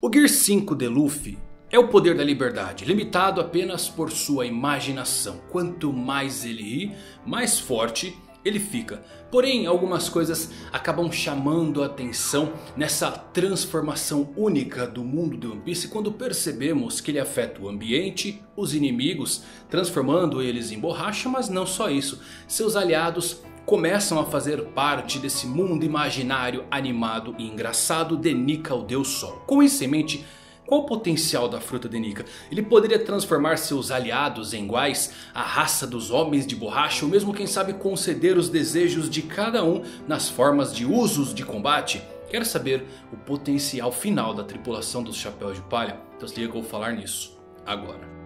O Gear 5 de Luffy é o poder da liberdade, limitado apenas por sua imaginação. Quanto mais ele ri, mais forte ele fica. Porém, algumas coisas acabam chamando a atenção nessa transformação única do mundo de One Piece quando percebemos que ele afeta o ambiente, os inimigos, transformando eles em borracha, mas não só isso. Seus aliados começam a fazer parte desse mundo imaginário, animado e engraçado de Nika o Deus Sol. Com isso em mente, qual o potencial da fruta de Nika? Ele poderia transformar seus aliados em iguais, a raça dos homens de borracha, ou mesmo quem sabe conceder os desejos de cada um nas formas de usos de combate? Quer saber o potencial final da tripulação dos Chapéus de Palha? Então se liga que eu vou falar nisso agora.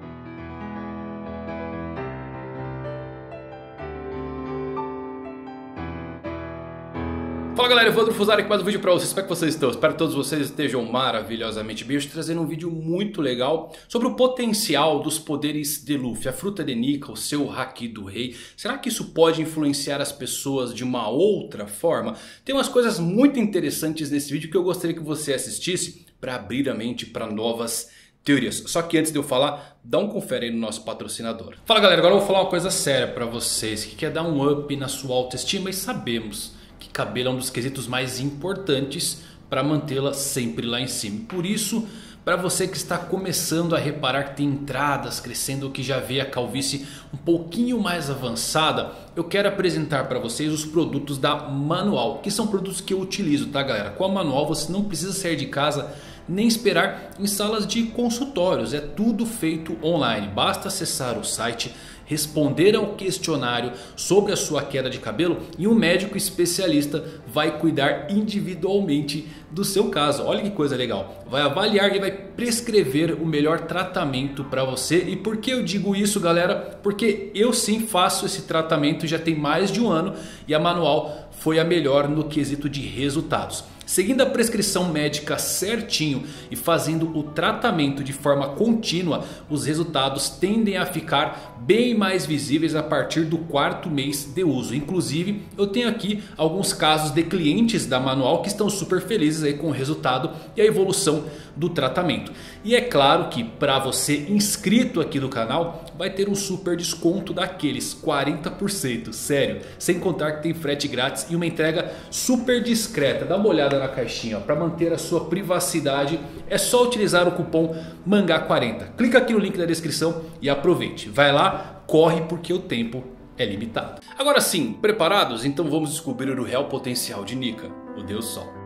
Fala galera, Evandro Fusari aqui mais um vídeo pra vocês, como é que vocês estão? Espero que todos vocês estejam maravilhosamente bem. Eu estou trazendo um vídeo muito legal sobre o potencial dos poderes de Luffy. A fruta de Nika, o seu Haki do Rei. Será que isso pode influenciar as pessoas de uma outra forma? Tem umas coisas muito interessantes nesse vídeo que eu gostaria que você assistisse para abrir a mente para novas teorias. Só que antes de eu falar, dá um confere aí no nosso patrocinador. Fala galera, agora eu vou falar uma coisa séria para vocês que quer dar um up na sua autoestima e sabemos que cabelo é um dos quesitos mais importantes para mantê-la sempre lá em cima. Por isso, para você que está começando a reparar que tem entradas crescendo, que já vê a calvície um pouquinho mais avançada, eu quero apresentar para vocês os produtos da Manual, que são produtos que eu utilizo, tá galera? Com a Manual você não precisa sair de casa nem esperar em salas de consultórios, é tudo feito online, basta acessar o site responder ao questionário sobre a sua queda de cabelo e um médico especialista vai cuidar individualmente do seu caso. Olha que coisa legal. Vai avaliar e vai prescrever o melhor tratamento para você. E por que eu digo isso galera? Porque eu sim faço esse tratamento já tem mais de um ano e a Manual foi a melhor no quesito de resultados. Seguindo a prescrição médica certinho e fazendo o tratamento de forma contínua, os resultados tendem a ficar bem mais visíveis a partir do quarto mês de uso. Inclusive, eu tenho aqui alguns casos de clientes da Manual que estão super felizes aí com o resultado e a evolução do tratamento. E é claro que para você inscrito aqui no canal, vai ter um super desconto daqueles 40%, sério. Sem contar que tem frete grátis e uma entrega super discreta. Dá uma olhada na caixinha para manter a sua privacidade. É só utilizar o cupom MANGA40. Clica aqui no link da descrição e aproveite. Vai lá, corre porque o tempo é limitado. Agora sim, preparados? Então vamos descobrir o real potencial de Nika, o Deus Sol.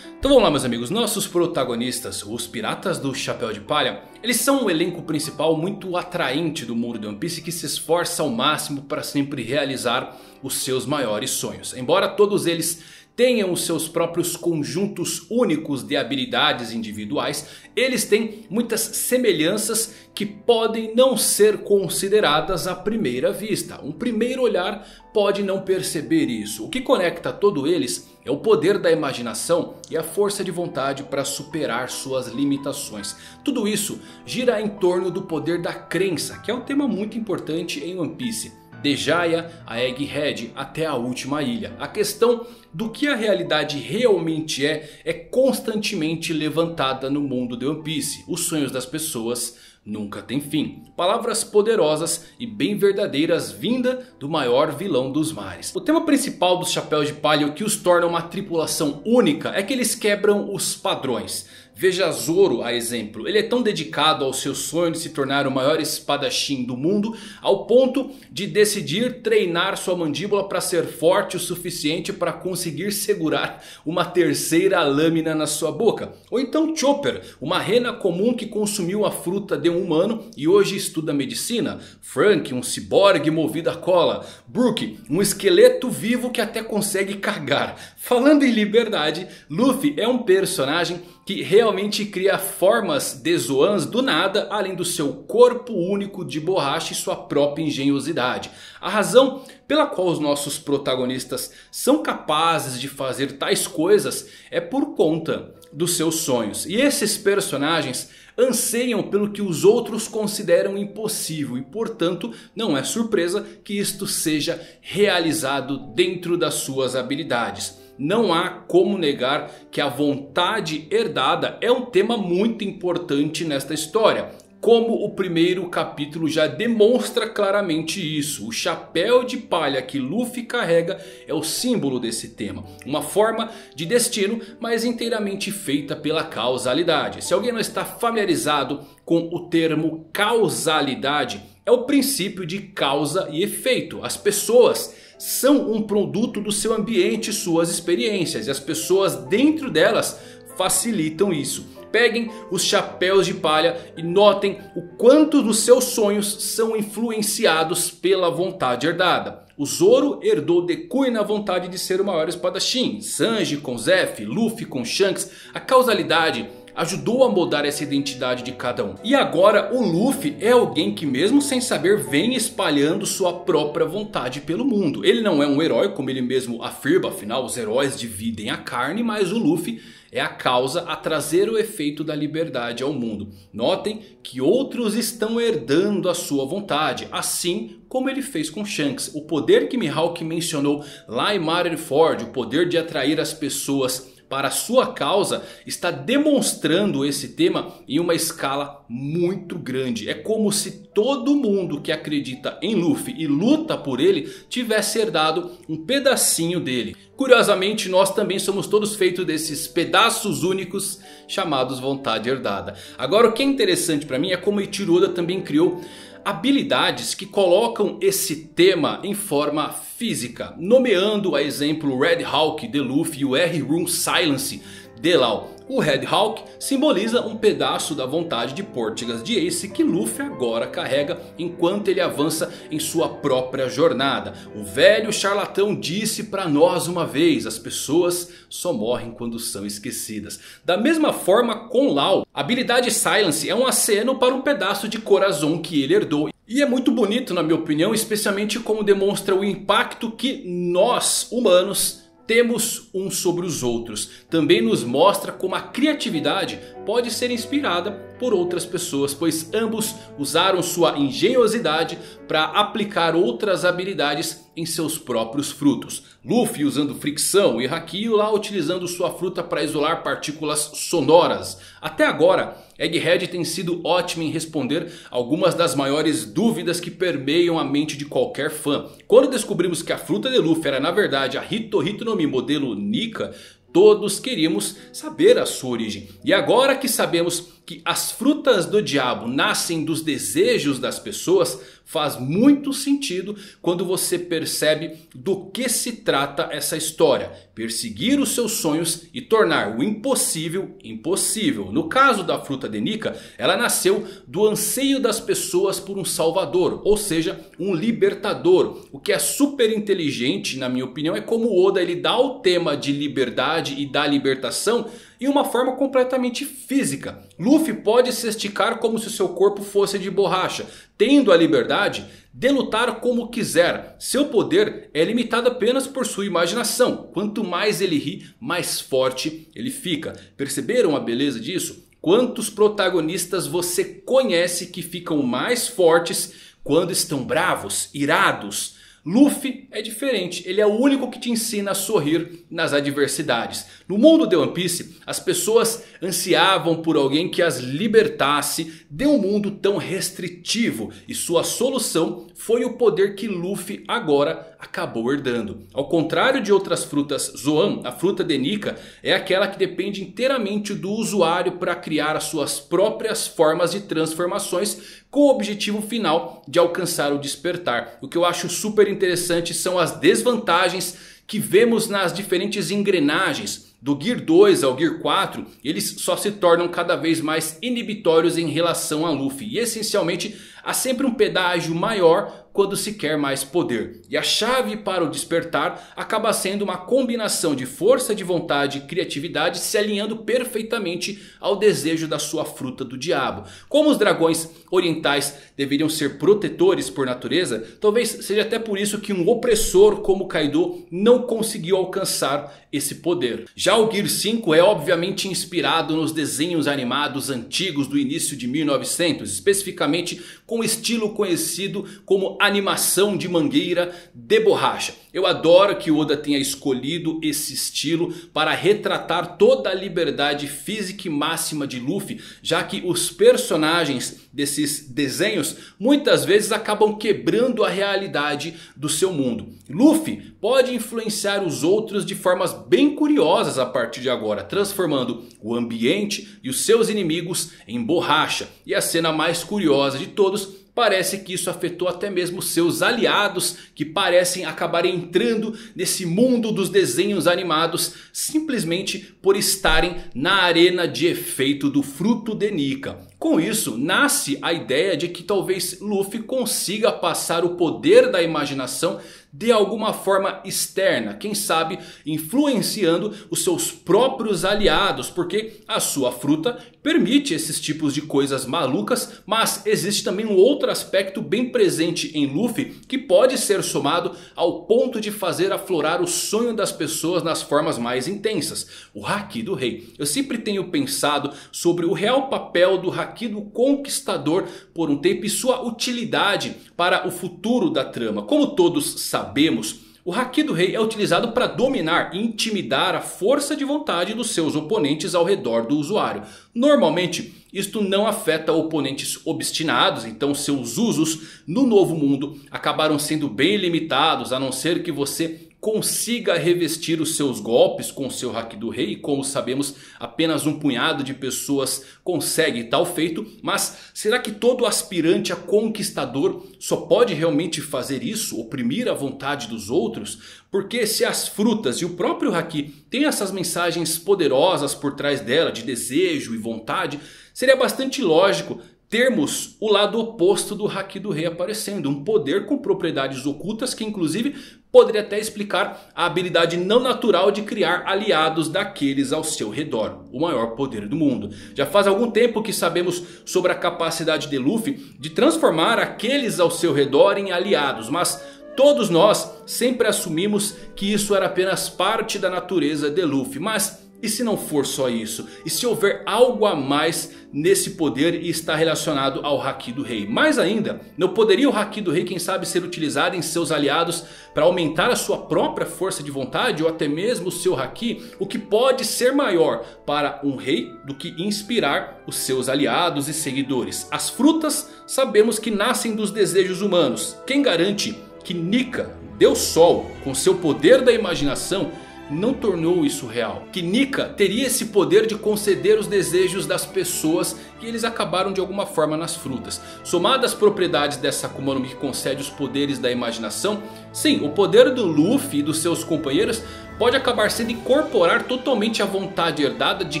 Então vamos lá meus amigos, nossos protagonistas, os piratas do Chapéu de Palha, eles são um elenco principal muito atraente do mundo de One Piece que se esforça ao máximo para sempre realizar os seus maiores sonhos. Embora todos eles tenham os seus próprios conjuntos únicos de habilidades individuais, eles têm muitas semelhanças que podem não ser consideradas à primeira vista. Um primeiro olhar pode não perceber isso. O que conecta todos eles é o poder da imaginação e a força de vontade para superar suas limitações. Tudo isso gira em torno do poder da crença, que é um tema muito importante em One Piece de Jaya a Egghead até a última ilha. A questão do que a realidade realmente é, é constantemente levantada no mundo de One Piece. Os sonhos das pessoas nunca têm fim. Palavras poderosas e bem verdadeiras vinda do maior vilão dos mares. O tema principal dos Chapéus de Palha, o que os torna uma tripulação única, é que eles quebram os padrões. Veja Zoro a exemplo, ele é tão dedicado ao seu sonho de se tornar o maior espadachim do mundo ao ponto de decidir treinar sua mandíbula para ser forte o suficiente para conseguir segurar uma terceira lâmina na sua boca. Ou então Chopper, uma rena comum que consumiu a fruta de um humano e hoje estuda medicina. Frank, um ciborgue movido a cola. Brook, um esqueleto vivo que até consegue cagar. Falando em liberdade, Luffy é um personagem que realmente cria formas de Zoans do nada, além do seu corpo único de borracha e sua própria engenhosidade. A razão pela qual os nossos protagonistas são capazes de fazer tais coisas é por conta dos seus sonhos. E esses personagens anseiam pelo que os outros consideram impossível e portanto não é surpresa que isto seja realizado dentro das suas habilidades. Não há como negar que a vontade herdada é um tema muito importante nesta história. Como o primeiro capítulo já demonstra claramente isso. O chapéu de palha que Luffy carrega é o símbolo desse tema. Uma forma de destino, mas inteiramente feita pela causalidade. Se alguém não está familiarizado com o termo causalidade, é o princípio de causa e efeito. As pessoas são um produto do seu ambiente, suas experiências. E as pessoas dentro delas facilitam isso. Peguem os chapéus de palha e notem o quanto dos seus sonhos são influenciados pela vontade herdada. O Zoro herdou Dekui na vontade de ser o maior espadachim. Sanji com Zef, Luffy com Shanks. A causalidade ajudou a moldar essa identidade de cada um. E agora o Luffy é alguém que mesmo sem saber vem espalhando sua própria vontade pelo mundo. Ele não é um herói como ele mesmo afirma, afinal os heróis dividem a carne, mas o Luffy é a causa a trazer o efeito da liberdade ao mundo. Notem que outros estão herdando a sua vontade, assim como ele fez com Shanks. O poder que Mihawk mencionou lá em Marineford, o poder de atrair as pessoas para sua causa está demonstrando esse tema em uma escala muito grande. É como se todo mundo que acredita em Luffy e luta por ele tivesse herdado um pedacinho dele. Curiosamente nós também somos todos feitos desses pedaços únicos chamados vontade herdada. Agora o que é interessante para mim é como Ichiro Oda também criou habilidades que colocam esse tema em forma física, nomeando a exemplo Red Hawk de Luffy e o R-Room Silence de Lau. O Red Hawk simboliza um pedaço da vontade de Portigas de Ace que Luffy agora carrega enquanto ele avança em sua própria jornada. O velho charlatão disse para nós uma vez, as pessoas só morrem quando são esquecidas. Da mesma forma com Lau, a habilidade Silence é um aceno para um pedaço de coração que ele herdou. E é muito bonito na minha opinião, especialmente como demonstra o impacto que nós humanos temos uns sobre os outros. Também nos mostra como a criatividade pode ser inspirada por outras pessoas, pois ambos usaram sua engenhosidade para aplicar outras habilidades em seus próprios frutos. Luffy usando fricção e Haki lá utilizando sua fruta para isolar partículas sonoras. Até agora, Egghead tem sido ótimo em responder algumas das maiores dúvidas que permeiam a mente de qualquer fã. Quando descobrimos que a fruta de Luffy era na verdade a Hito Hito no Mi modelo Nika, Todos queríamos saber a sua origem. E agora que sabemos que as frutas do diabo nascem dos desejos das pessoas, faz muito sentido quando você percebe do que se trata essa história. Perseguir os seus sonhos e tornar o impossível impossível. No caso da fruta de Nika, ela nasceu do anseio das pessoas por um salvador, ou seja, um libertador. O que é super inteligente na minha opinião é como Oda ele dá o tema de liberdade e da libertação em uma forma completamente física. Luffy pode se esticar como se seu corpo fosse de borracha, tendo a liberdade de lutar como quiser. Seu poder é limitado apenas por sua imaginação. Quanto mais ele ri, mais forte ele fica. Perceberam a beleza disso? Quantos protagonistas você conhece que ficam mais fortes quando estão bravos, irados? Luffy é diferente, ele é o único que te ensina a sorrir nas adversidades. No mundo de One Piece, as pessoas ansiavam por alguém que as libertasse de um mundo tão restritivo. E sua solução foi o poder que Luffy agora acabou herdando. Ao contrário de outras frutas Zoan, a fruta de Nika é aquela que depende inteiramente do usuário para criar as suas próprias formas de transformações com o objetivo final de alcançar o despertar. O que eu acho super interessante são as desvantagens que vemos nas diferentes engrenagens. Do Gear 2 ao Gear 4, eles só se tornam cada vez mais inibitórios em relação a Luffy. E essencialmente há sempre um pedágio maior quando se quer mais poder. E a chave para o despertar acaba sendo uma combinação de força de vontade e criatividade se alinhando perfeitamente ao desejo da sua fruta do diabo. Como os dragões orientais deveriam ser protetores por natureza, talvez seja até por isso que um opressor como Kaido não conseguiu alcançar esse poder. Já o Gear 5 é obviamente inspirado nos desenhos animados antigos do início de 1900, especificamente com estilo conhecido como animação de mangueira de borracha. Eu adoro que Oda tenha escolhido esse estilo para retratar toda a liberdade física e máxima de Luffy, já que os personagens desses desenhos muitas vezes acabam quebrando a realidade do seu mundo. Luffy pode influenciar os outros de formas bem curiosas a partir de agora, transformando o ambiente e os seus inimigos em borracha. E a cena mais curiosa de todos Parece que isso afetou até mesmo seus aliados que parecem acabar entrando nesse mundo dos desenhos animados simplesmente por estarem na arena de efeito do fruto de Nika. Com isso nasce a ideia de que talvez Luffy consiga passar o poder da imaginação de alguma forma externa, quem sabe influenciando os seus próprios aliados, porque a sua fruta permite esses tipos de coisas malucas, mas existe também um outro aspecto bem presente em Luffy que pode ser somado ao ponto de fazer aflorar o sonho das pessoas nas formas mais intensas, o Haki do Rei. Eu sempre tenho pensado sobre o real papel do Haki do Conquistador por um tempo e sua utilidade para o futuro da trama. Como todos sabem, sabemos, o Haki do Rei é utilizado para dominar e intimidar a força de vontade dos seus oponentes ao redor do usuário. Normalmente isto não afeta oponentes obstinados, então seus usos no novo mundo acabaram sendo bem limitados a não ser que você consiga revestir os seus golpes com seu Haki do Rei. Como sabemos, apenas um punhado de pessoas consegue tal feito. Mas será que todo aspirante a conquistador só pode realmente fazer isso? Oprimir a vontade dos outros? Porque se as frutas e o próprio Haki têm essas mensagens poderosas por trás dela de desejo e vontade... Seria bastante lógico termos o lado oposto do Haki do Rei aparecendo. Um poder com propriedades ocultas que inclusive poderia até explicar a habilidade não natural de criar aliados daqueles ao seu redor. O maior poder do mundo. Já faz algum tempo que sabemos sobre a capacidade de Luffy de transformar aqueles ao seu redor em aliados. Mas todos nós sempre assumimos que isso era apenas parte da natureza de Luffy. Mas e se não for só isso? E se houver algo a mais nesse poder e está relacionado ao Haki do Rei? Mais ainda, não poderia o Haki do Rei quem sabe ser utilizado em seus aliados para aumentar a sua própria força de vontade ou até mesmo o seu Haki? O que pode ser maior para um rei do que inspirar os seus aliados e seguidores? As frutas sabemos que nascem dos desejos humanos. Quem garante que Nika, Deus Sol, com seu poder da imaginação não tornou isso real. Que Nika teria esse poder de conceder os desejos das pessoas que eles acabaram de alguma forma nas frutas. Somadas as propriedades dessa Akuma no que concede os poderes da imaginação, sim, o poder do Luffy e dos seus companheiros pode acabar sendo incorporar totalmente a vontade herdada de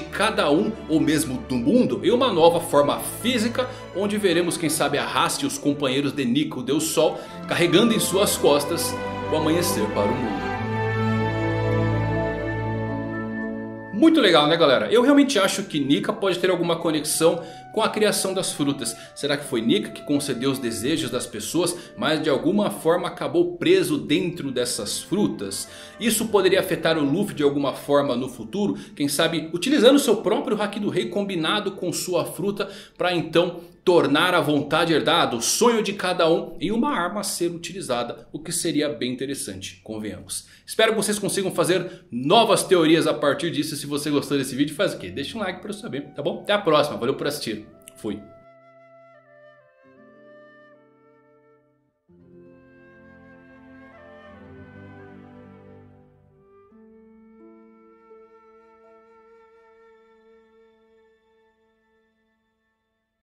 cada um ou mesmo do mundo em uma nova forma física onde veremos quem sabe arraste os companheiros de Nika, o Deus Sol, carregando em suas costas o amanhecer para o mundo. Muito legal né galera? Eu realmente acho que Nika pode ter alguma conexão com a criação das frutas. Será que foi Nika que concedeu os desejos das pessoas, mas de alguma forma acabou preso dentro dessas frutas? Isso poderia afetar o Luffy de alguma forma no futuro? Quem sabe utilizando seu próprio Haki do Rei combinado com sua fruta para então tornar a vontade herdada, o sonho de cada um em uma arma a ser utilizada, o que seria bem interessante, convenhamos. Espero que vocês consigam fazer novas teorias a partir disso. Se você gostou desse vídeo, faz o quê? Deixa um like para eu saber, tá bom? Até a próxima, valeu por assistir. Fui.